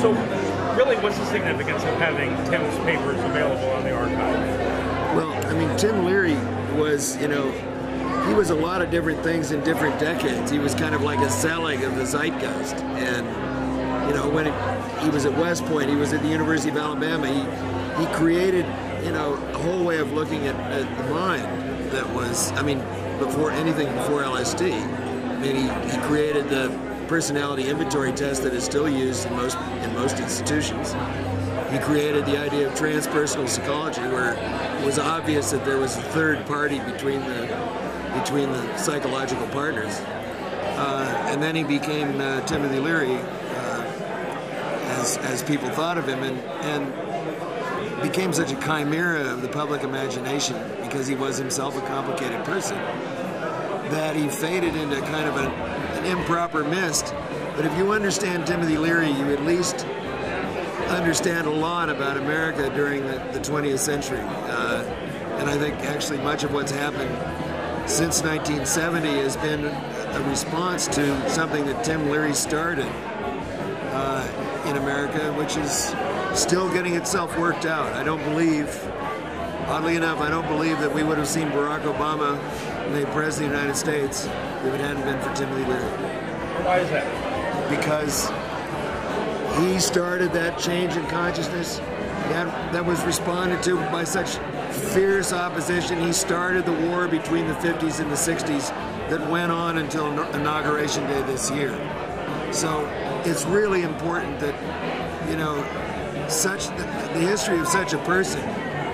So, really, what's the significance of having Tim's papers available on the archive? Well, I mean, Tim Leary was, you know, he was a lot of different things in different decades. He was kind of like a Zelig of the zeitgeist. And, you know, when it, he was at West Point, he was at the University of Alabama, he, he created, you know, a whole way of looking at, at the mind that was, I mean, before anything before LSD. I mean, he, he created the personality inventory test that is still used in most in most institutions. He created the idea of transpersonal psychology, where it was obvious that there was a third party between the between the psychological partners. Uh, and then he became uh, Timothy Leary, uh, as, as people thought of him, and, and became such a chimera of the public imagination because he was himself a complicated person that he faded into kind of an, an improper mist. But if you understand Timothy Leary, you at least understand a lot about America during the, the 20th century. Uh, and I think actually much of what's happened since 1970 has been a response to something that Tim Leary started uh, in America, which is still getting itself worked out. I don't believe, oddly enough, I don't believe that we would have seen Barack Obama made president of the United States if it hadn't been for Timothy Leary. Why is that? Because he started that change in consciousness that, that was responded to by such fierce opposition. He started the war between the 50s and the 60s that went on until Inauguration Day this year. So it's really important that, you know, such the, the history of such a person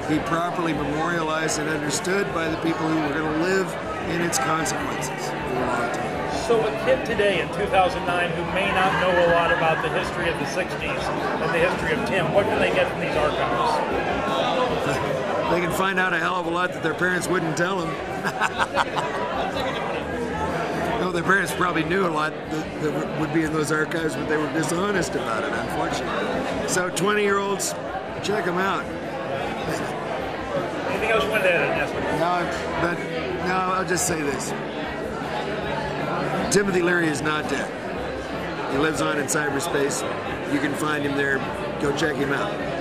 be properly memorialized and understood by the people who are going to live in its consequences for a long time. So a kid today in 2009 who may not know a lot about the history of the 60s and the history of Tim, what can they get from these archives? they can find out a hell of a lot that their parents wouldn't tell them. no, their parents probably knew a lot that, that, would be in those archives, but they were dishonest about it, unfortunately. So 20-year-olds, check them out. Anything else you wanted to add, But no, I'll just say this. Timothy Leary is not dead. He lives on in cyberspace. You can find him there. Go check him out.